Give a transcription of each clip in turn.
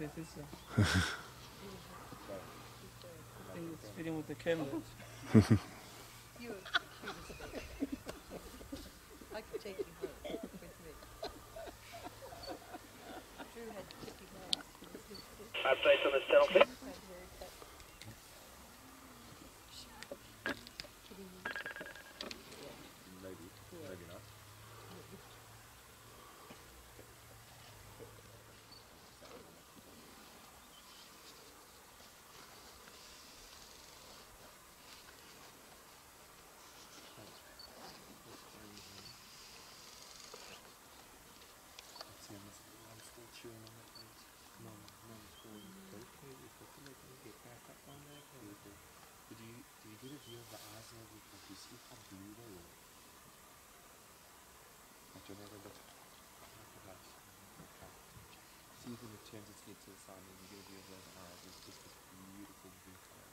it's fitting with the camera. I could take you home with me. Drew had Tippy Mask. Update on channel, please. Maybe, maybe not. Did you, did you get a view of the eyes and everything? Do you see how blue they were? Like you never looked look at that. Okay. See when it turns its head to the side and you get a view of those eyes, it's just this beautiful blue color.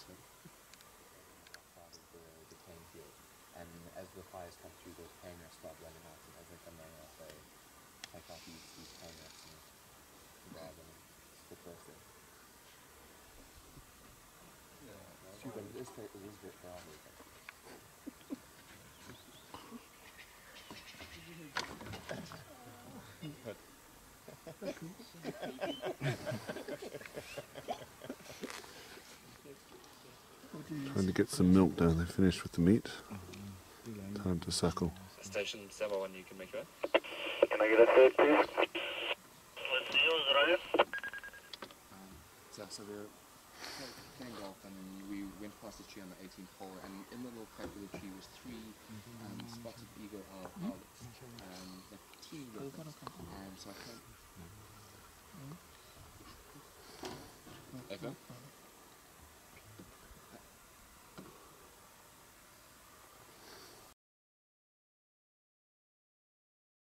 Seriously? Outside of the, the cane field. And as the fires come through, those cane rats start running out, and as they come running out, they take out these, these cane rats and grab them and spit those there. It's too bad it is, it is a bit brown here, but Trying to get some milk down. They finished with the meat. Time to suckle. Station 701, you can make it. Can I get a third, please? So we were playing golf and we went past the tree on the 18th hole and in the little crack of the tree was three um, spotted eagle owlets. Um, like three um, so I can't...